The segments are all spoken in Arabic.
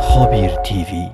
خبير تيفي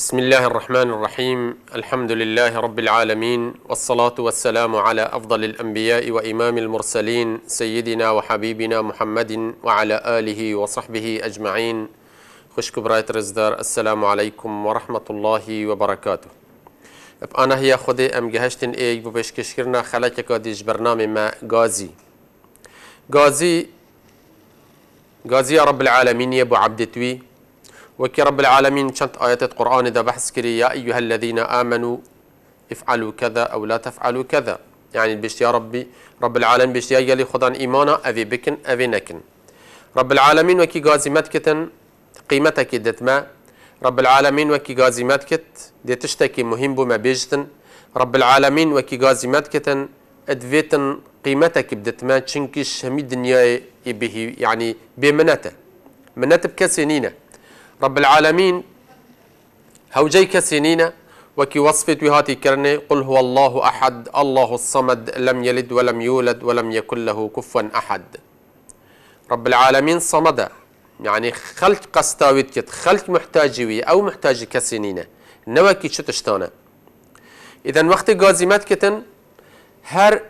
بسم الله الرحمن الرحيم. الحمد لله رب العالمين والصلاة والسلام على أفضل الأنبياء وإمام المرسلين سيدنا وحبيبنا محمد وعلى آله وصحبه أجمعين. خشك برايت رزدار السلام عليكم ورحمة الله وبركاته. أنا هي خدي أم جهشتن إيه ببش كشكرنا خلقك ديش برنامج ما غازي غازي غازي رب العالمين يا أبو عبدتوي وكي رب العالمين شنت آيات القرآن ده بحث كري يا أيها الذين آمنوا افعلوا كذا أو لا تفعلوا كذا. يعني بيش يا ربي رب العالمين بيش يا لي خدان إيمانا أفي بكن أفي نكن. رب العالمين وكي غازي كتن قيمتك دتما رب العالمين وكي غازي كت دي تشتكي مهم بما بيجتن. رب العالمين وكي غازي كتن أدفيتن قيمتك بدتما تشنكش همي الدنيا به يعني بمنته. منته بكسنينة. رب العالمين. هوجيك سنين وكي وصفت وهاتي كرني قل هو الله أحد الله الصمد لم يلد ولم يولد ولم يكن له كفوا أحد. رب العالمين صمد يعني خلق قستاويت كت خلق محتاجوي أو محتاج كسنين نوكي شتشتانا إذا وقت قازمات كتن هر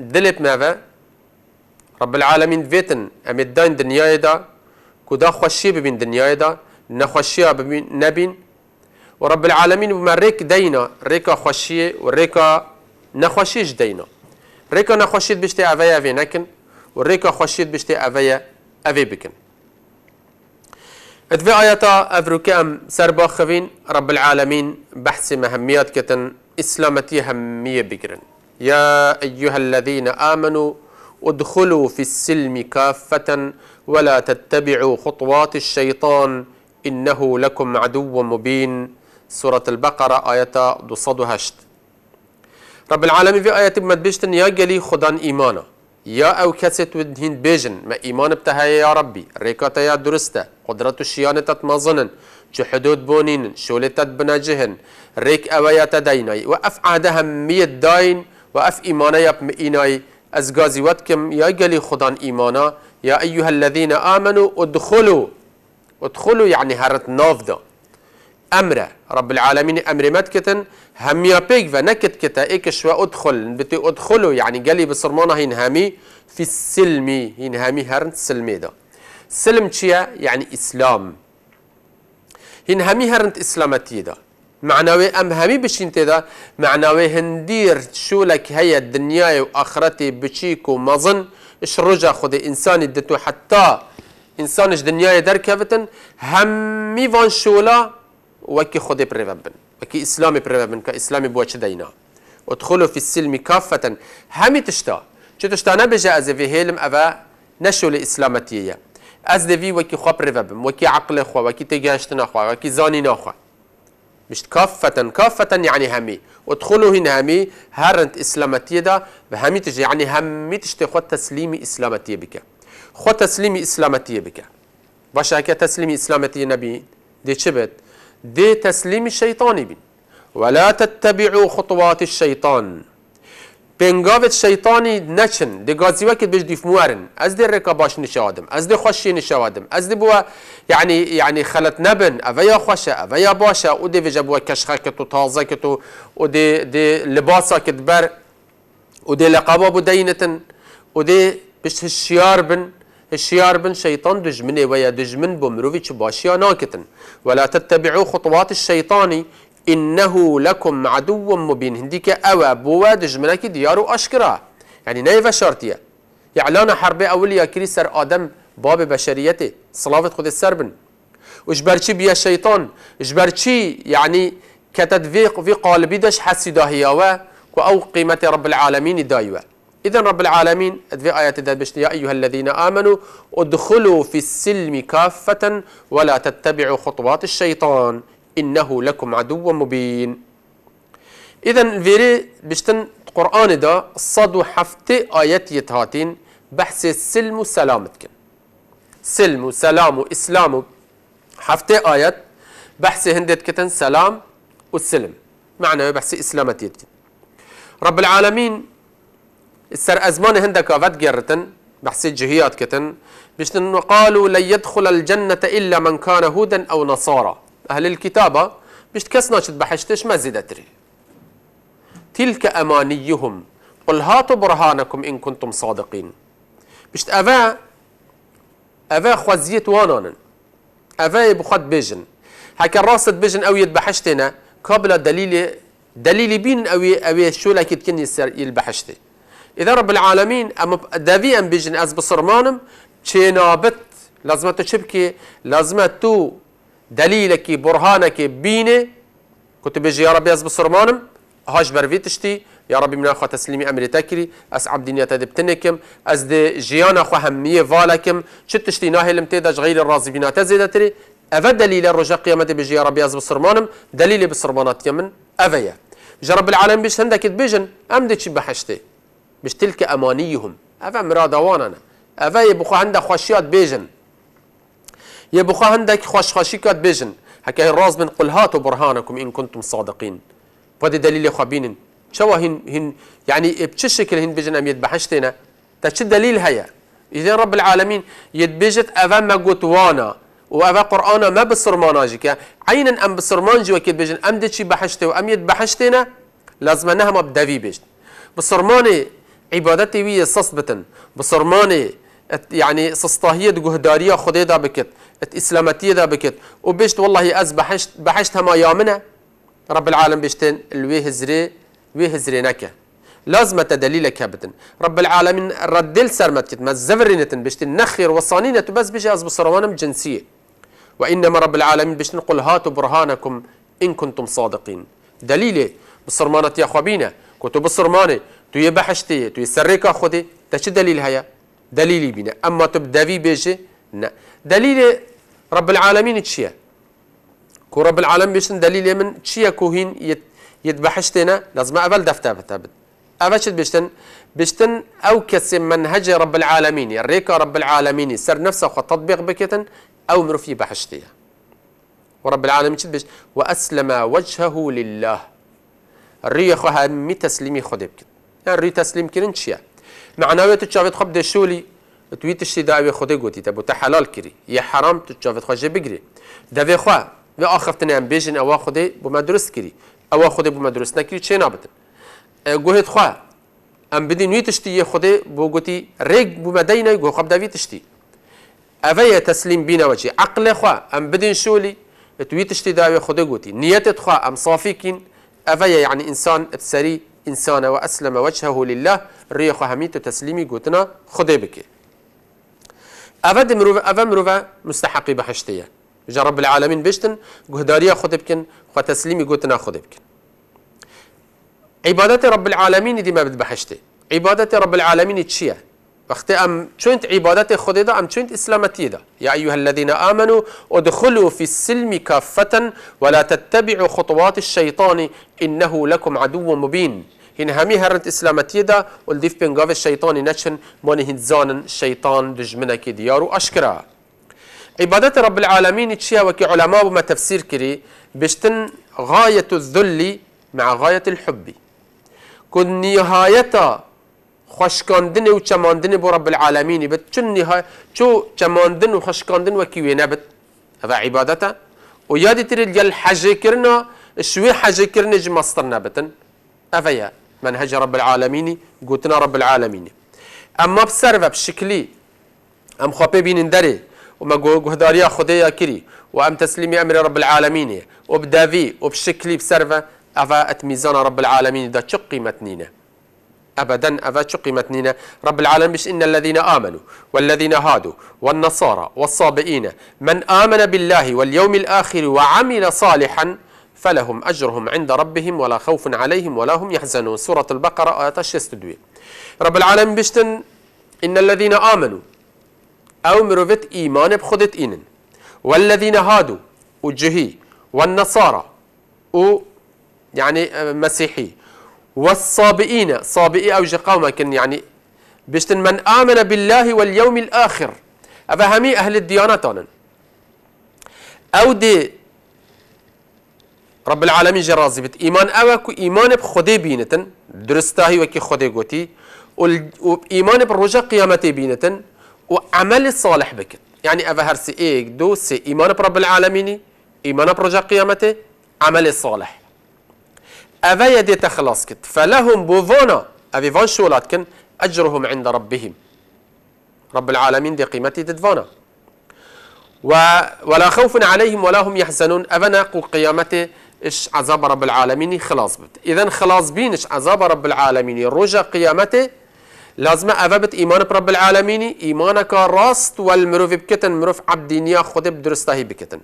دلب ماذا؟ رب العالمين فيتن أمدان دنيا دا كدا خوشي ببين دنيا دا نخوشيها نبين. ورب العالمين بما ريك دينا ريكا خوشية وريكا نخوشيش دينا. ريكا نخوشيت بشتي أفيا في نكن وريكا خوشيت بشتي أفيا أفي بكن. ادفي آياتا أم سربا خفين رب العالمين بحث مهميات كتن إسلامتي همية بكرن. يا أيها الذين آمنوا ادخلوا في السلم كافة ولا تتبعوا خطوات الشيطان إنه لكم عدو مبين. سورة البقرة آية دوصد هشت. رب العالمين في آية ما بيشتن يا جلي خدان إيمانا. يا أو كست ودهين بيجن ما إيمان بتها يا ربي. ريكاتا يا درسته قدرة الشيانة تتمازنن. شو حدود بونين شولتت بنجهن ريك أويا تديناي. وأف عادها مية داين وأف إيمانا يبمئيناي أزغازي واتكم يا جلي خدان إيمانا. يا أيها الذين آمنوا ادخلوا ادخلوا يعني هرت نافدا امره رب العالمين أمر متكتن هميا بيك فنكت كتا إيك شوا ادخل بتي ادخلوا يعني قالي بصرمانه هين هامي في السلم هين هامي هرن سلمي دا سلم تشيا يعني إسلام. هين هامي هرنت إسلامتي دا معناوي أم همي بشين تدا معناوي هندير شو لك هي الدنيا وآخرتي بشيكو مظن إش رجع خد إنسان دتو حتى انسانش دنیای درکفتن همی وان شولا وكي خودي بريفبن وكي اسلامي بريفبن كاسلامي بوچ دينا ادخلوا في السلم كافة همي تشتا چه تشتا نبجا از في هيلم افا نشو الاسلامتيه از دفي وكي خو بريفبن وكي عقل خو وكي تجاشتنا خو وكي زاني نخو مش كافة كافة يعني همي ادخلوا هنا همي هرنت دا بهمي تجي يعني همي تشتي خو تسليمي اسلامتيه بك خو تسلیمی اسلامتی بکە باشەکە تسلیمی اسلامەتی نەبی دێ چ بێت دێ تسلیمی شەیطانی بین ولا تتبعوا خطوات الشيطان. شیطانی دی گازی وقت بيش ديف موارن. از دی رکا باش نشادم از دی خوشی نشادم از دی بوا نبن. اویا خوشه اویا باشه أو دی وجه بوا کشخه کتو تازه کتو أو دی دی لباسا کت بر. أو دی لقابا بو دینتن أو دی بش هشیار بن. الشيار بن شيطان دجمنه ويا دجمن بمروفي باشيا ناكتن. ولا تتبعوا خطوات الشيطان إنه لكم عدو مبين. هنديك أوا بوا دجمنك ديارو أشكرا. يعني نيفا شرطية إعلان حرب أولية كريسر آدم باب بشريته. صلافة خود السربن وش برشي بيا الشيطان إش برشي؟ يعني كتدفيق في قالبي دش حسي داهياوا أو قيمة رب العالمين دايوا إذا رب العالمين في آيات ذات يا أيها الذين آمنوا ادخلوا في السلم كافة ولا تتبعوا خطوات الشيطان إنه لكم عدو مبين. إذا فيري بشتن قرآن دا صدو حفتي آيات يتهاتين بحث السلم وسلامتكن. سلم وسلام وإسلام حفتي آيات بحث هندت كتن سلام والسلم معنى بحث إسلامتيتكن. رب العالمين السر أزمان هندك أفت جرتن بحث جهيات كتن بشتن قالوا لن يدخل الجنة إلا من كان هودا أو نصارى. أهل الكتابة بشت كسنا شد بحشتش ما زدتري تلك أمانيهم قل هاتوا برهانكم إن كنتم صادقين. بشت أفا أفا خوزيت وانانا أفا بخد بيجن. هكا راست بيجن أو يدبحشتنا قبل دليل دليل بين أو أو شو لك تكني يلبحشتي إذا رب العالمين أم دافي أم بيجن أز بصرمانم تشينابت لازم تشبكي لازم تو دليلك برهانك بيني. كنت بيجي يا ربي أز بصرمانم هاش برفي تشتي يا ربي من أخوة تسليمي أمري تكري أس عبد دنيا تدبتنكم أز دي جيانا أخوة همية فالكم. شت تشتي ناهي لمتيدش غير الرازي بنا تزيدتري أفا دليل الرجاء قيامة بيجي يا ربي أز بصرمانم دليل بصرمانات يمن أفيا جرب العالم بيش هندك بيجن أم دي بحشتي؟ مش تلك أمانيهم. أفا مراد واننا أفا يبخو عندك خوشيات بيجن. يبخو عندك خوش خوشيكات بيجن. حكى الراز من قل هاتوا برهانكم إن كنتم صادقين. فدي دليل خبين شو هن هن يعني بتش شكل هن بيجن أم يتبحشتنا تش دليل هيا؟ إذا رب العالمين يتبجت أفا ما قلت وأنا وأفا قرآن ما بصرماناجك عينا أم بصرمانجي وكيد بيجن؟ أم دتشي بحشته وأم يتبحشتنا لازم أنها ما بدافي بيجن بصرماني عبادتي وي صص بتن. بصرماني يعني صصطاهية جهدارية خدي دا بكت اسلامتية دا بكت. وبشت والله أز بحشت بحشت هما يامنا رب العالم بيشتن الويه زري ويه زري نكا لازم تدليلك هبتن رب العالمين ردل سرمت كت. ما زفرينتن بيشتن نخير وصانينة بس بيجي أز بصرمانم جنسية. وإنما رب العالمين بيشتن قل هاتوا برهانكم إن كنتم صادقين. دليلي بصرمانة يا خوابينا كتب بصرمانه توی بحشتی توی سرکا خودی تا چه دلیل هيا دلیلی بینه. اما تو بدوی بیجه نه. دلیل رب العالمین چیه؟ كو رب العالمين بيشن دليل من تشيا كوهين يت يتبحشتنا لازم أبل دفتة بتابد أبشت بيشتن بيشتن أو كسم منهج رب العالمين الريكا رب العالمين سر نفسه تطبيق بكتن أو مرفي بحشتيها ورب العالمين شد بيش وأسلم وجهه لله. الريخ همي تسليمي خود بكت يعني ري تسليم كرين چيا معناوي تشافت خب دشولي. توی تشتی دعوی خود گوتی تبو تا حلال کری یه حرام تو جاوت خواه بگیری دوی خواه و آخفتن هم بیجن اوا خوده بو ما درست کری اوا خوده بو ما درست نکری چه نابتن؟ گوهت خواه ام بدی نوی تشتی یه خوده بو گوتی ریگ بو ما دینه گو خب دوی تشتی اوه تسلیم بینه وجه عقل خواه ام بدین شولی. توی تشتی دعوی خود گوتی. نیتت خواه ام صافی کین. اوه يعني انسان بسري إنسان وأسلم وجهه لله ريخ هميت تسليمي قوتنا خده بك. أفد مروفة أفا مروفة مستحقي بحشتية. جا رب العالمين بيشتن قهداريا خده بكن خو تسليمي قوتنا خده بكن. عبادة رب العالمين دي ما بد بحشتي. عبادة رب العالمين تشية؟ وقت أم چونت عبادت خود دا أم چونت اسلامتی دا؟ يا أيها الذين آمنوا ادخلوا في السلم كافة ولا تتبعوا خطوات الشيطان إنه لكم عدو مبين. هن همي هرنت اسلامتی دا والديف بنغاف الشيطان نشن ماني هنزان الشيطان دجمنك ديارو أشكرا. عبادة رب العالمين تشيا وكي علماء ما تفسير كري بشتن غاية الذل مع غاية الحب. كن نهاية خوشکاندن و چماندن بو رب العالمین بد چون نها چو چماندن و خوشکاندن و کی وینه بد هذا عبادته و یادی تری الجل حج کرنا شوي حج کرنا ج مصدر نبتن أفيا. منهج رب العالمين قوتنا رب العالمين أما بسرفة بشكلي أم خوابه بين دري وما جهداريا خديا كري وأم تسليمي أمر رب العالمين وبدافي وبشكلي بسرفة أفا أتميزان رب العالمين دا شو قيمتنينا ابدا أفا شو قيمتنينا رب العالمين مش إن الذين آمنوا والذين هادوا والنصارى والصابئين من آمن بالله واليوم الآخر وعمل صالحا فلهم أجرهم عند ربهم ولا خوف عليهم ولا هم يحزنون. سورة البقرة ايات 62 رب العالمين بيشتن إن الذين آمنوا أو مروفت إيمان بخدت إينن والذين هادوا وجهي والنصارى و يعني مسيحي والصابئين صابئي أو جقاوما كن يعني بيشتن من آمن بالله واليوم الآخر. أفهمي أهل الديانات أو دي رب العالمين جرازي بت إيمان اوك إيمان بخدي بينتن درستاهي وكي خدي قوتي وإيمان بالرجاء قيامتي بينتن وعمل صالح يعني أفا هرسي إيك دو سي إيمان برب العالمين إيمان برجاء قيامته عمل صالح. أفا يدي تخلص كت. فلهم بوفونا أفي فان شولات كن أجرهم عند ربهم. رب العالمين دي قيمتي تدفانا و ولا خوف عليهم ولا هم يحزنون. افنا قيامته إيش عذاب رب العالمين خلاص بت اذا خلاص بين إيش عذاب رب العالمين رجع قيامته لازم اثبت إيمان برب العالمين إيمانك راست والمروف بكتن مروف عبدينيا خود بدرسته بكتن.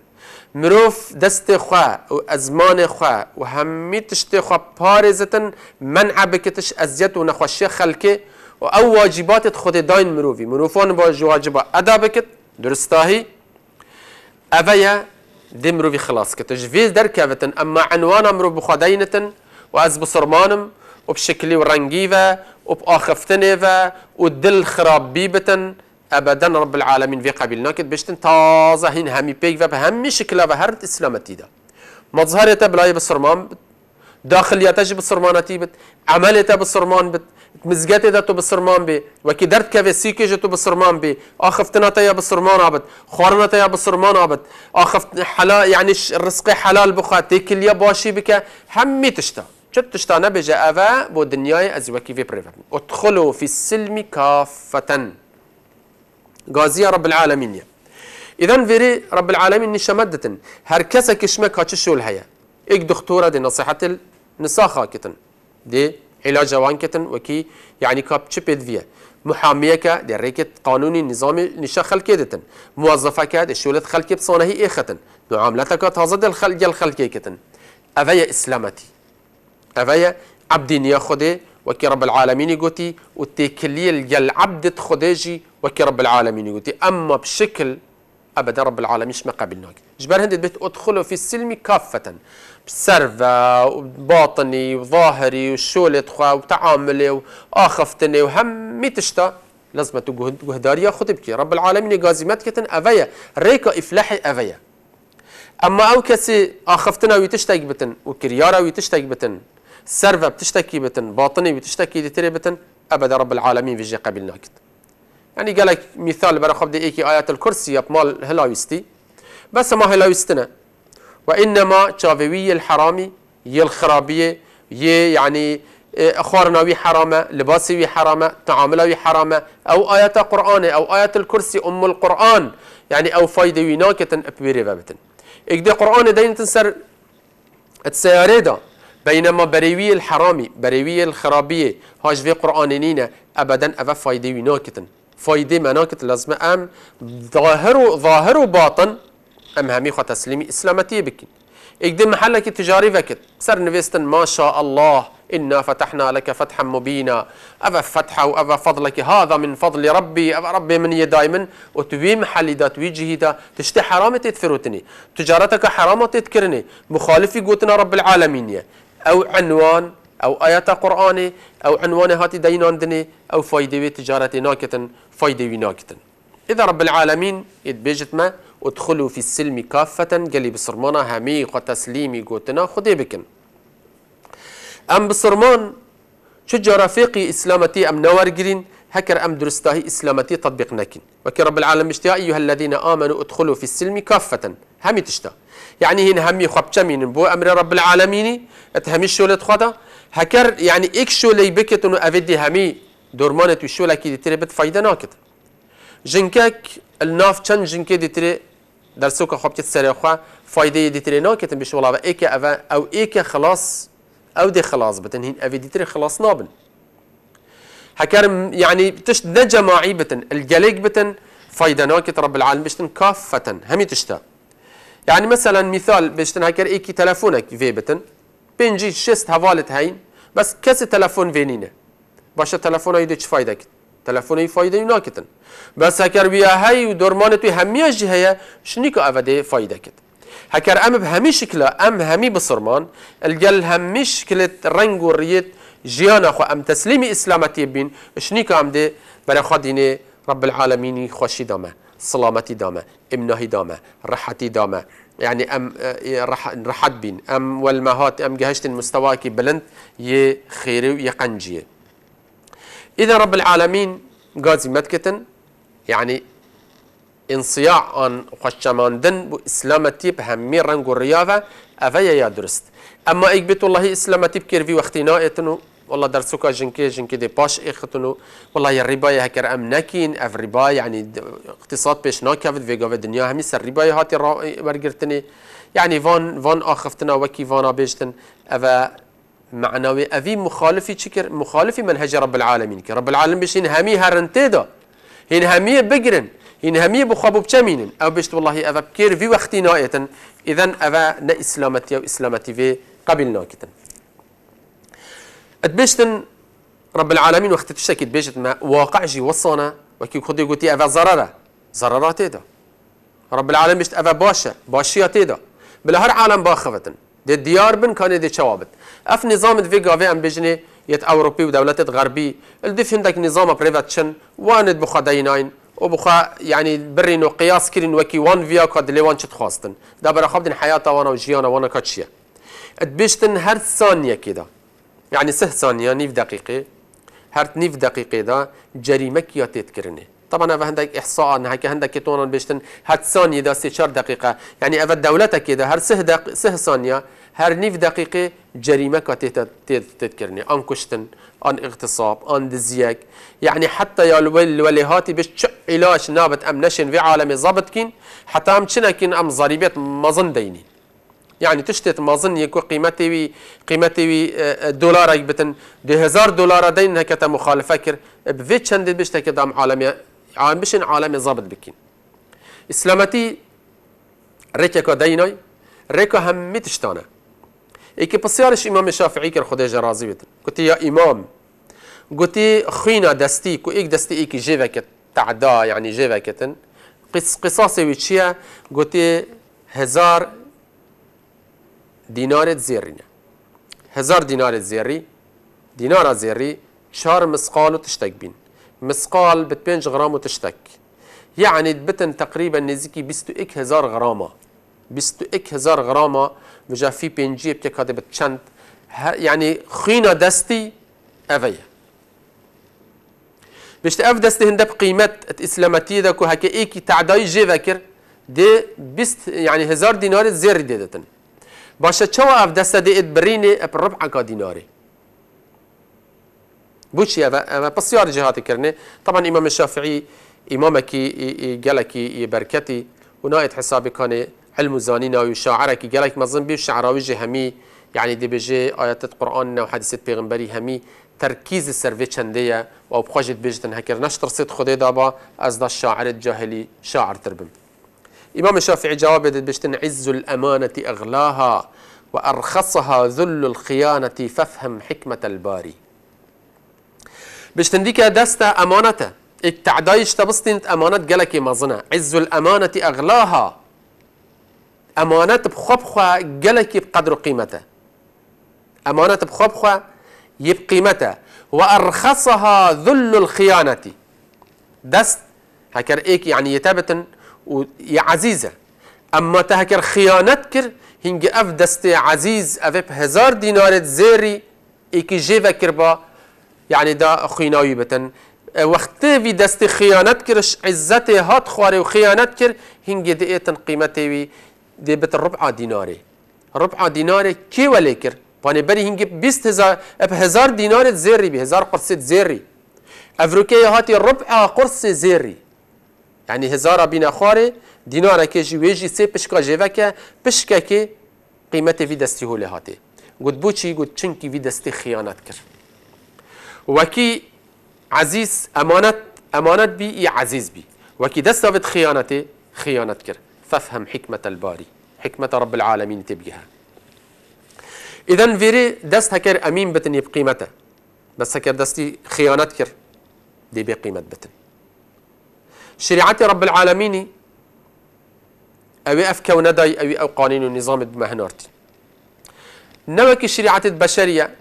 مروف دست خوا و أزمان خوا و همي تشت بارزتن منع بكتش أزيت و نخوشي خلقه و أو واجبات خود داين مروفي مروفان با واجبات ادا بكت درستاهي اويا دي مروفي خلاص كتش فيز دركافتن أما عنوان مروف بخدينتن و از بصرمانم وبشكلي ورنجيفا وبآخفتنيفا والدل خراب بيبتن. ابدا رب العالمين في قبيلنا كد بشتن تازه هين همي بيك همي شكلا هرت اسلامتي دا. مظهريتا بلاي بصرمان داخلياتا بصرمانتي بت عمليتا بصرمان بت. مزجاتي دا تو بصرمان بي وكي درت كافي سيكي جتو بصرمان بي اخفتنا تيا بصرمان عبد خورنا تيا بصرمان عبد اخفت حلال يعني الرزق حلال كل يا باشي بك همي تشتا چت تشتانه بجا اوه بو دنیای از وکی في پریفت ادخلوا في السلم كافة غازي رب العالمين اذا فيري رب العالمين نشمدتن هر کسا کشمه کاچه شول هيا ايك دكتورة دي نصيحة النساخة كتن دي علاج وان كتن وكي يعني كاب تشبيد فيها محامية كا قانوني نظامي نشا خلقي دتن موظفة كا دي شولت خلقي بصانه إيختن. معاملتك تازه دي الخلقي كتن افيا إسلامتي. اوه عبدي خده وكي رب العالمين قوتي والتكليل جل عبدة خديجي وكي رب العالمين قوتي أما بشكل أبدا رب العالمين ما قبلناك جبر هندي بيت؟ أدخلوا في السلم كافة. بسرفة وباطني وظاهري وشولة خوا وتعاملي وآخفتني وهم تشتا لازم تجهداريا خطبكي رب العالمين قازمات كتن أفيا. ريكا إفلاحي أفيا. أما أو كسي آخفتنا ويتشتاق بتن وكريارا ويتشتاق بتن سرفة بتشتكي بتن باطني بتشتكي دي بتن أبدا رب العالمين في قبل ناكت يعني قال لك مثال برا خبدي إيكي آيات الكرسي مال هلاويستي. بس ما هلاويستنا. وإنما تشافوي الحرامي ي الخرابية ي يعني وي حرامة وي حرامة وي حرامة أو آيات القرآن أو آيات الكرسي أم القرآن. يعني أو فايدة ويناكتن أبيري بابتن. إكدي قرآن دين تنسر السيارة بينما بريوي الحرامي بريوي الخرابية هاش في قرآن أبدا أفا فايدة ويناكتن فايدة مناكت لازم أم ظاهر ظاهر وباطن أم همي خو تسليمي إسلامتي بكين. إقدم محلك تجاري فكت. سر نفستن ما شاء الله إنا فتحنا لك فتحا مبينا. أفا فتحة وأفا فضلك. هذا من فضل ربي. أفا ربي من يدايما وتبي محل دا تويجهي دا. تشتي حرام تتفروتني. تجارتك حرام تذكرني مخالفي قوتنا رب العالمين أو عنوان أو آيات قرآني أو عنوان هاتي دينان دني أو فايدة تجارة ناكتن فايدة ناكتن إذا رب العالمين يتبيجت ما ادخلوا في السلم كافة قالي بصرمانا همي وتسليمي قوتنا خدي بكن. أم بصرمان شجر رفيقي إسلامتي أم نوار جرين هكر أم درستاهي إسلامتي تطبيق ناكن وكي رب العالمين اشتيا أيها الذين آمنوا ادخلوا في السلم كافة. همي تشتا. يعني هين همي خبچة من بو أمر رب العالمين اتهمي شولت خدا هكر يعني اك شولي بكت انه افدي همي دورمانت وشولا كي تري بت فايده ناكت جنكك الناف چند جنكي ديتري درسوك خوب كت سريخوا فايدة ديتري ناكتن بيش والله ايكا أفا أو ايكا خلاص أو دي خلاص بتن هين أفي ديتري خلاص نابن هكرم يعني تشت ده جماعي بتن الجليك بتن فايدة ناكت رب العالمين بشتن كافة همي تشتا يعني مثلا مثال بشتن هكر ايكي تلفونك في بتن پێنجی شست هەواڵت بس کس تلفن تەلەفۆن وێنینە باشە تەلەفۆنایی دە چ فیدەکرد فایده فیدەی بس بەس هەکەر بیاهایی و درمان توی هەمیەژی هەیە فایده ئەڤدەیە فیدەکرد ام ئەمە هەمی شکلە ئەم هەمی بسرمان ئەلگەل هەمی شکلت رنگ و ریت ژیانە خو. ام تەسلیمی اسلامتی بین شنیکە ئەم ده بر دینێ رب العالمینی خوشی دامه سلامتی دامه امناهی دامه راحتی دامه. يعني أم رح رحت بين أم والمهات أم جهشت مستواكي بلند ي خيري ويقنجيه إذا رب العالمين قازي مدكتن يعني انصياع آن خوشماندن بو اسلامتي بهمي رنگ الرياضة افيا يا درست. أما إيك بيت والله اسلامتي بكير في وقت نائتنو والله درسوكا جنكي جنكي دي باش اختنو والله يا الربا هكر أم نكين أف ربا يعني اقتصاد بيش ناكفت فيغا في الدنيا. همي سر ربا هاتي ورقرتني يعني فان فان آخفتنا وكي فانا بيشتن أفا معنوي أفي مخالفي شكر مخالفي منهج رب العالمين. كي رب العالمين بيش هن همي هرنتيدا هن همي بقرن. هن همي بخابو بچمينن. أو بيشت والله أفا بكير في وقتي نايتن اذا أفا نا إسلامتي أو إسلامتي في قبل ناكتن. اتبشتن رب العالمين وقت تشتكي بيجت ما واقع جي وصانا وكي خدي قلتي أفا ضررة. ضررات تيدا رب العالمين بيشت أفا باشا باشيا تيدا بلا هر عالم باخفتن دي ديار بن كان دي شوابت. أف نظام في قافي أم بجني يت أوروبي ودولات غربي. الدي فيندك نظام بريفاتشن واند بخا ديناين وبخا يعني برين وقياس كرين وكي وان فيا كاد لي وان خاصتن دا برا خبدن حياته وانا وجيانا وأنا كاتشيا. اتبشتن هر ثانية كده. يعني سه ثانية نيف دقيقة. هر نيف دقيقة دا جريمه كيا تتكرني طبعا اف عندك إحصاء هكا عندك كيتون بيشتن. هر ثانية دا 6 دقيقة. يعني اف دولتك كده هر سه دق... سه ثانية هر نيف دقيقة جريمه كاتيت تذكرني. آن كشتن آن اغتصاب آن دزيك يعني حتى يا الوليهاتي بش علاج نابت أم نشن في عالم ضبط كين حتى أم كين أم ضريبات مظن ديني يعني تشتت مظن يكو قيمتي قيمتي دولار بتن. دي هزار دولار دين هكذا مخالفة كر. بفيت شند بشتا كده ام عالمي عالم بشن عالمي ضبط بكين. إسلامتي ريكا ديناي ريكا هم متشتانه ایکی بسیارش إمام شافعی کر خدا جرازی بیتن گوتی یا إمام خینا دستی کو ایک دستی ایکی جیوه کت تعدا يعني جيفا كتن. قص قصاصي ويتشيا قوتي هزار دينار زيرينا هزار دينار زيري دينار زيري شهر مسقال وتشتك بين مسقال بتبينج غرام وتشتك يعني بتن تقريبا نزيكي بستو اك هزار غرامه بستو اك هزار غرامه وجا في بينجي بتك هذا بتشند يعني خينا دستي افيا بشت اف دستي هندب قيمة اسلامتي ذاك هكا ايكي تعداي جي ذكر دي بست يعني هزار دينار زير ديدتن شوا اف دسته دي ادبريني بربع كا ديناري بوشي هذا بسيار جهات كرني طبعا امام الشافعي امامك قالك بركتي ونايت حسابي كان علم زانينا وشاعرك قالك مظن بي شعراوي همي يعني دي بيجي آيات القرآن وحديثة بيغمبري همي تركيز السرفي چندية و بخوجت بيجتن هكر نشتر صيد خدي دابا از دا الشاعر الجاهلي شاعر تربم إمام الشافعي جواب بيجتن عز الأمانة أغلاها وأرخصها ذل الخيانة فافهم حكمة الباري. بيجتن ديك دستا أمانته التعدايش تبسطين أمانة قالك مظنة عز الأمانة أغلاها امانت بخوب خوا گلکی بقدر قيمته. امانت بخوب خوا يب قيمته وأرخصها ذل الخيانة. دست هكر إيك يعني يتابتن ويا عزيزة. أما تهكر خيانت كر هنگ أف دست عزيز أف هزار دينار زيري إيكي جيفا كربا يعني دا خيناوي بتن. وقت في دست خيانت كرش عزته هات خواري وخيانت كر هنگ دئتن قيمته دي بت ربع ديناري. ربع ديناري كي وليكر باني بري هنجي بيست هزار اب هزار دينار زيري بهزار قرص زيري. أفريقيا هاتي ربع قرص زيري. یعنی هزار بینا خواره دینار که جی ویجی سه پشکا جیوه که پشکا که قیمت وی دستی هوله هاته. گود بو چی؟ گود چنکی وی دستی خیانت کرد وکی عزیز امانت امانت بی ای عزیز بی. وکی دست داوت خیانته خیانت کرد فافهم حکمت الباری. حکمت رب العالمین تبیها اذا فيري دست هكر امين بتن بقيمته بس هكر دستي خيانات كر دي بقيمة بتن. شريعة رب العالمين. أوي أفكا ونداي أوي أو قانون ونظام بمهنارتي نوك شريعة البشرية.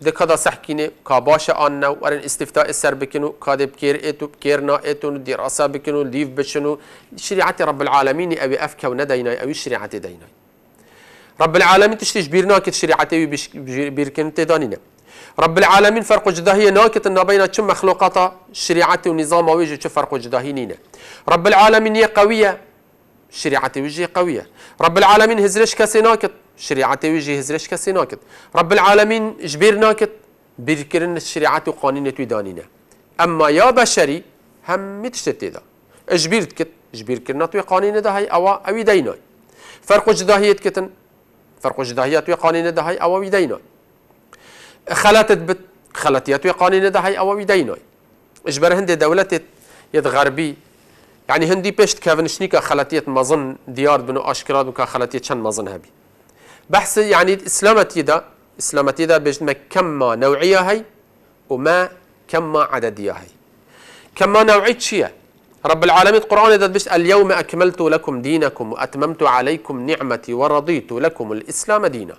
ده كذا سحكينه كاباشا آننا ورن استفتاء السر بكنو كادب كير إتو بكير نا إتو دراسة بكنو ليف بشنو. شريعة رب العالمين أوي أفكا ونداينا أوي شريعة دينا رب العالمين تشتيش بير ناكت شريعته بيركن تدانينا رب العالمين فرق جداهية ناكت إن بين كم مخلوقات شريعته ونظام ويجي شو فرق جداهي نينا رب العالمين هي قوية شريعته وجه قوية. رب العالمين هزرش كسي ناكت شريعته وجه هزرش كسي ناكت. رب العالمين جبير ناكت بيركرن الشريعة وقانين دانينا أما يا بشري هم متشتت ده اجبيرت كت اجبير كرنات قانين ده هاي أو أوي ديناي فرق جداهية كتن فرق جداهيات وی قانین ده های أو ویدینا خلاتت بت خلاتيات وی قانین ده های أو ویدینا اجبر هند دولت يد غربي؟ يعني هندي بيشت كافنشنيكا خلاتية مظن ديار بنو أشكراد وكا خلاتية شن مظن هبي. بحث يعني إسلامتي دا إسلامتي دا بيجت ما كم نوعية هي وما كم عددية هي كم نوعية شيء؟ رب العالمين القرآن إذا بس اليوم أكملت لكم دينكم وأتممت عليكم نعمتي ورضيت لكم الإسلام دينا.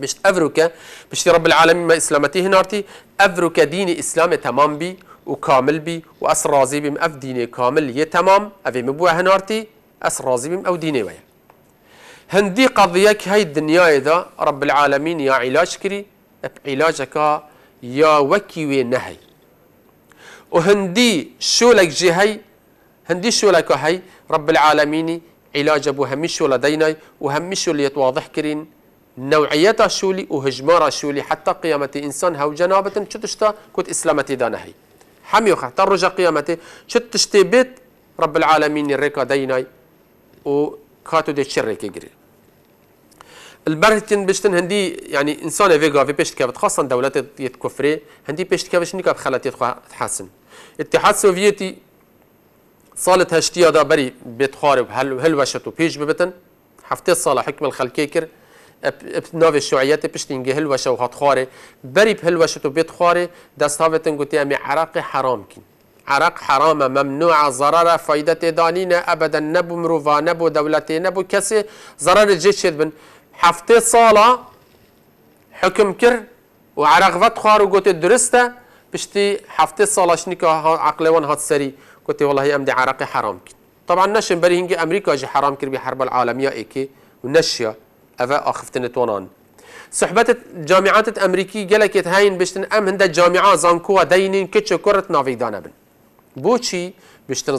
مش أفرك مش رب العالمين ما إسلامتي هنارتي أفرك دين إسلام تمام بي وكامل بي وأس راضي بم أف دين كامل. يتمام أفي مبوا هنارتي أس راضي بم أو ديني ويا. هندي قضيك هاي الدنيا إذا رب العالمين يا علاج كري علاجك يا وكي نهي. وهندي شو لك جهي هندي شو لك هي رب العالمين علاج أبو همشو لدينا وهمشو اللي يتواضح كرين. نوعيتها شولي وهجمارة شولي حتى قيامة إنسان هاو جنابة شو تشتا كنت إسلامتي دانا هي. حميو حتى رجع قيامتي شو تشتي بيت رب العالمين الريكا ديناي وكاتو دي تشريكي قري. البرهتين بشتن هندي يعني إنسان فيغا في بيشت كافت خاصة دولات يتكفري هندي بيشت كافت شنو كاف خلات تحسن. اتحاد سوفيتي صالت هشتيا دا بري بيت خارب هل هل وشتو؟ بيج ببتن؟ حفتي صالة حكم الخلكي كر ناف الشيوعيات بشتين هل وشو هات خاري بري بهل وشتو بيت خاري دست هافتن قلتي امي عراق حرام كين عراق حرام ممنوع ضرر فايدة دانينا ابدا نبو مروفا نبو دولتي نبو كسي ضرر الجيش بن؟ حفتي صالة حكم كر وعراق فت خار وقلت درسته. بشتي حفتي صالة شنيكا عقلوان هات سري قلت والله أمدي عراقي حرام كن طبعا نشن بري هنجي أمريكا جي حرام كر بحرب العالمية إيكي ونشيا أفا أخفتن توانان صحبت جامعات أمريكي قالك هاين بشتن أم هند جامعة زانكوا دينين كتش نافي دانا بن. بوشي بشتن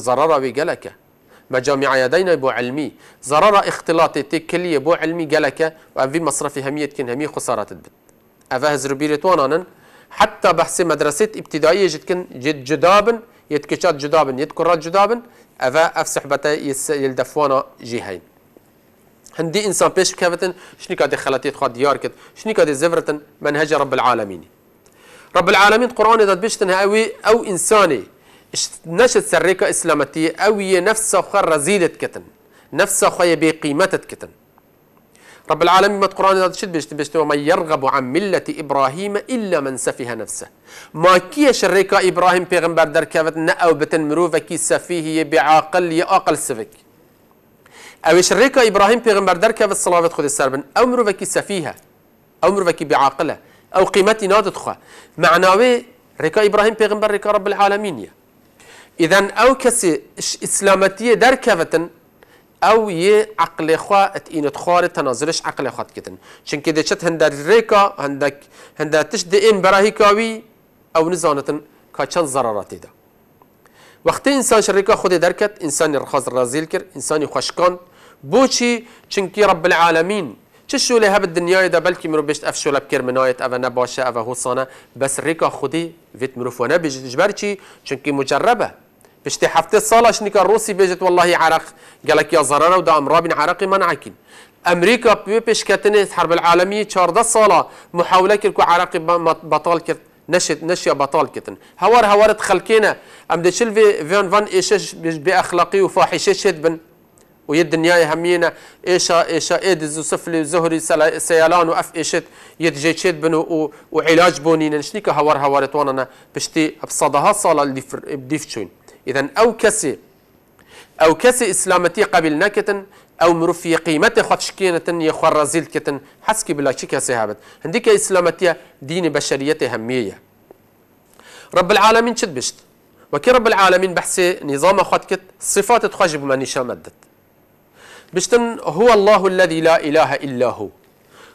جامعة دينا بو علمي ضرر اختلاطي تكلية بو علمي قالك وأفي مصرفي همية كن همية خسارات البت أفا هزرو بيرتوانان حتى بحث مدرسة ابتدائية جدكن جد جدابن يتكشات جدابن يتكرات جدابن أفا أف صحبته يلدفوانا جيهين هندي إنسان بيش كافتن شنو كاد خلاتي تخوا ديار كت شنو كاد زفرتن منهج رب العالمين. رب العالمين قرآن إذا بيشتن أوي أو إنساني. نشت سريكا إسلامتية أو نفسه خر رزيلة كتن. نفسه خي بقيمتة كتن. رب العالمين ما القرآن هذا شد بيشت بيشت وما يرغب عن ملة إبراهيم إلا من سفه نفسه. ما كي شريكا إبراهيم پیغمبر در كافت نأو بتن مروفة كي سفيه بعاقل يا أقل سفك. أو شريكا إبراهيم پیغمبر در كافت صلاة خود السربن أو مروفة كي سفيها أو مروفة كي بعاقلة. أو قيمتي نادت خوا معناوي ريكا إبراهيم پیغمبر ريكا رب العالمين إذا أو كسي إسلامتية در كافتن أو یه عقل خوا أت این تخوار تناظرش عقل خواد کتن چون که دچت هند ریکا هندک هند تشد این برای کاوی أو نزانتن که چند ضرراتی ده وقتی إنسان شریکا خود درکت انسانی رخاز رازیل کرد انسانی خوشکان بوچی چونکی رب العالمین چه شوله هب الدنيا ده بلكي مرو بيشت اف شوله بكر منايت اف نباشه اف هوصانه بس ريكا خودي فيت مروف وأنا بيجبرچي چونكي مجربه. پشتی هفته سالش نیکا روسی بجت والله عرق. گلک یا ضرره و دا امرابین عرقی منعکین. امریکا به پیشکتنه حرب العالمی 14 ساله محاوله کرد که عراقی بطال کرد. نشد نشيا بطال كتن هوار هوارت خلكينا ام دي شلفي فين فان إيش باخلاقي وفاحشه شد ويد الدنيا همينا إيشا إيشا ايدز وسفلي زهري سيالان وأف إيشت يد جي شد بن وعلاج بونين نشنيكا هوار هوارت وأنا بشتي بصدها صالة اللي بديفتشون اذا أو كسي أو كسي إسلامتي قبل نكتن أو مرفي قيمته خدشكينة يخور رزيل كتن حسكي بلا شي كسي هابت. هنديك إسلامتي دين بشريته همية. رب العالمين شد بشت. وكي رب العالمين بحسي نظام خدكت صفات تخجب بما نشا مدت. بشتن هو الله الذي لا إله إلا هو.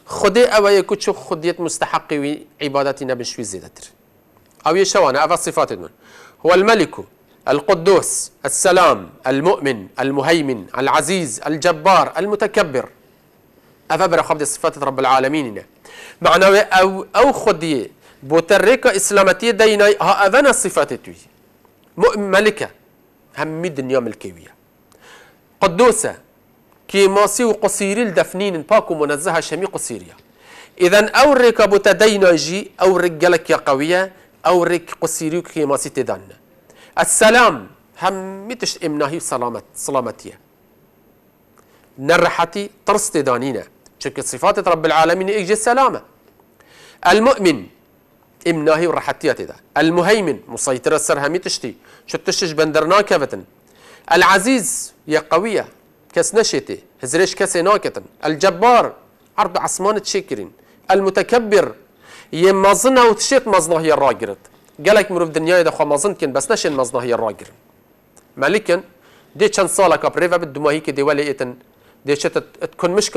خدي أو يكوتشو خديت مستحقي عبادتنا بشوي زيدتر أو يشوانا افا صفات هو الملك القدوس السلام المؤمن المهيمن العزيز الجبار المتكبر أفبر خبد صفات رب العالمين معناه أو أو خدي بوتريكا إسلامتي دينا ها أذنا صفات توي ملكة هم الدنيا ملكية قدوسة. كيماسي وقصيري الدفنين باكو منزهة شمي قصيرية إذا أو ريكا بوتدينا جي أو رجالك يا قوية أو ريك قصيري كيماسي تدانا السلام هم متش إمناهي سلامت سلامتية. نرحتي ترست دانينا شك صفات رب العالمين إجي السلامة المؤمن إمناهي ورحتية ده المهيمن مسيطر السر همي تشتي شو تشش بندرنا كفتن العزيز يا قوية كس نشتي هزريش كس ناكتن الجبار وتشيت مزنا هي الراجرت قالك مرو الدنيا ده خو مازن كن بس نشن مزنا هي الراجر مالكن دي چند سالا كابريفا بدماهي كي دي ولي اتن دي شت تكون مش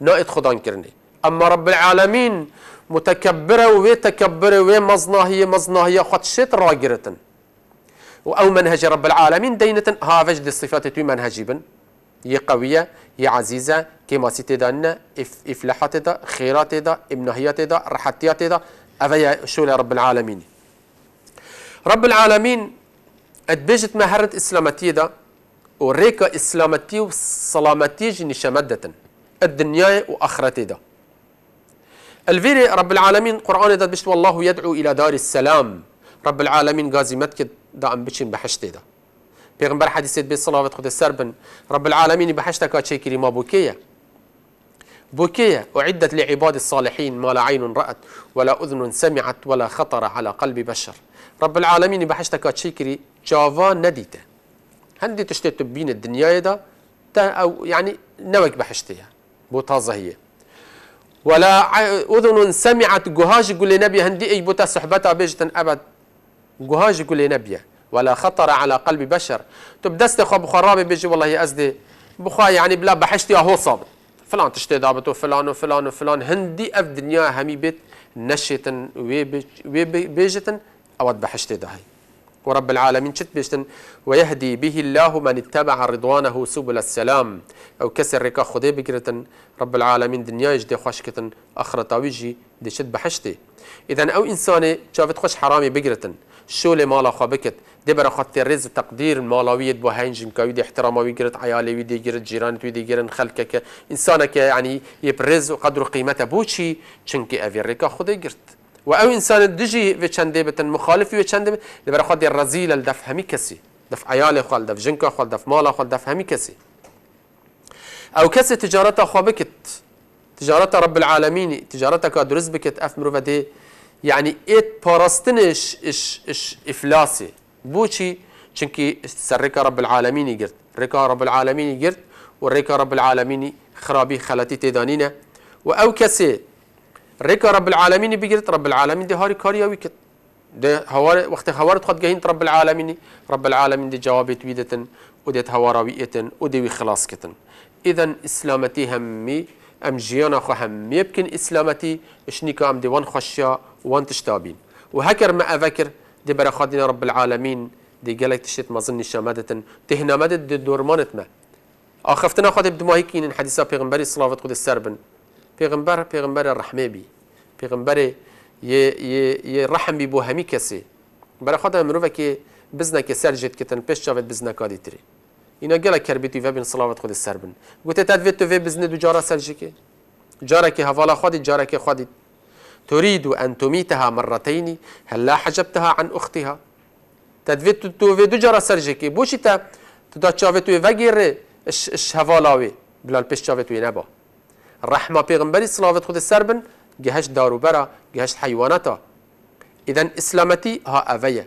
نائد خدان كرني اما رب العالمين متكبرة وتكبرة هي مزنا هي خد شت راجرتن أو منهج رب العالمين دينة ها فجد الصفات توي منهجي بن. هي قوية هي عزيزة كما ستدان إفلاحات دا خيرات دا ابنهيات دا رحتيات دا أفيا شو رب العالمين. رب العالمين اتبجت مهرة إسلامتي ده وريكا إسلامتي وسلامتي نشمدة الدنيا وآخرتي ده الفيري رب العالمين قرآن ده بشت والله يدعو إلى دار السلام. رب العالمين غازي متك ده أم بشين بحشتي بيغمبر حديث بي صلاة خد السربن رب العالمين بحشتك شيكري ما بوكيه بوكية أعدت لعباد الصالحين ما لا عين رأت ولا أذن سمعت ولا خطر على قلب بشر. رب العالمين بحشتك شيكري جافا نديته هندي تشتي تبين الدنيا دا أو يعني نوك بحشتها بو هي ولا أذن سمعت جهاج يقول نبي هندي أي بوتا صحبتها بيجتا أبد جهاج يقول نبي ولا خطر على قلب بشر. تبدست خب خرابي بيجي والله أزدي بخا يعني بلا بحشتي هو صابت فلان تشتي دابت وفلان وفلان وفلان هندي اف دنيا همي بيت نشتن وبيجتن اود بحشتي دهي ورب العالمين شت بيشتن ويهدي به الله من اتبع رضوانه سبل السلام. أو كسر ركا خدي بكرتن رب العالمين دنيا يجدي خوشكتن اخرة ويجي دي شت بحشتي اذا أو انساني شافت خوش حرامي بقرتن شو مالا خابكت دي برا خاطر رز تقدير مالوية بو هنجم كوي دي احتراموي جرت عيالي ويدي جرت جيران ويدي جرن خلقك. إنسانك يعني يبرز وقدر قيمته بوشي چنكي افيريكا خدي جرت و أو إنسان دجي في چنده بتن مخالف في چنده دي برا خاطر رزيل الدف همي كسي. دف عيالي خال دف جنكا خال دف مالا خال دف همي كسي. أو كسي تجارته خابكت تجارة رب العالمين تجارتك درز بكت يعني ات باراستنش إش إش إفلاسي. بوشي چونكي سرك رب العالمين يقرت ركا رب العالمين يقرت وركا رب العالمين خرابي خلاتي تدانينا أو كسي ركا رب العالمين بيقرت رب العالمين دي هاري كاريا ويكت ده هوار وقت هوار تخد جهين رب العالمين رب العالمين دي جوابت ويدتن وديت هواراويتن ودي خلاص كتن. اذا إسلامتي همي ام جيانا خو هم يمكن اسلامتي اشنيكا ام دي وان خشيا وان تشتابين وهكر ما اذكر دي برخادنا رب العالمين دي قالك تشت ما ظني تهنا مدد دي دورمانت ما. آخفتنا خاطر بدما هيك حديثا پیغمبري صلوات قد السربن پیغمبر پیغمبر الرحمه بي پیغمبر ي ي رحم بي بو همي كسي برا خاطر مروفه كي بزنك سرجت كتن بيش شافت بزنك هادي تري اینا گله کربیتی و بین صلوات خود سر بن. گوته تدویت تو و بزنه دو جارا سر جکی جارا که حوالا خودی جارا که خودی. تريد أن تميتها مرتين هل لا حجبتها عن أختها. تدویت تو و دو جارا سر جکی بوشی تا تو دا چاوه تو و گیره اش, اش حوالاوی بلال پیش چاوه توی نبا رحمه پیغمبری صلوات خود سر بن جهش دارو برا جهش حيواناتا إذا إسلامتي ها أفيا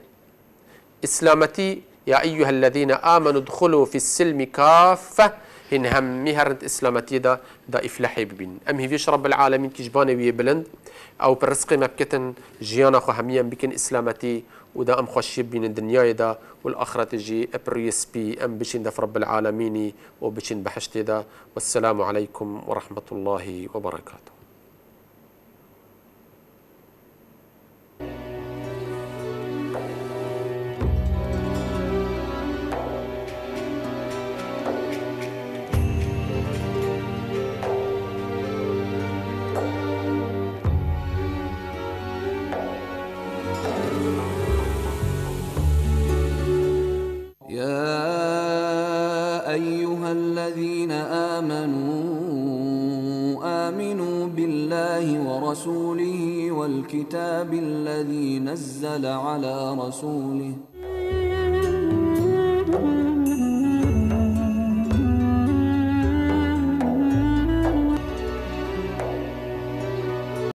إسلامتي يا أيها الذين آمنوا ادخلوا في السلم كافة هن هم مهرت إسلامتي دا دا إفلاحي ببين أم هيفيش رب العالمين كجباني وي بلند؟ أو برزقي مبكتن جيانا خو هميا بكن إسلامتي ودا أم خوشي بين الدنيا دا والآخرة تجي أبريس بي. أم بشين دا في رب العالمين وبشين بحشتي دا والسلام عليكم ورحمة الله وبركاته. بالله ورسوله والكتاب الذي نزل على رسوله.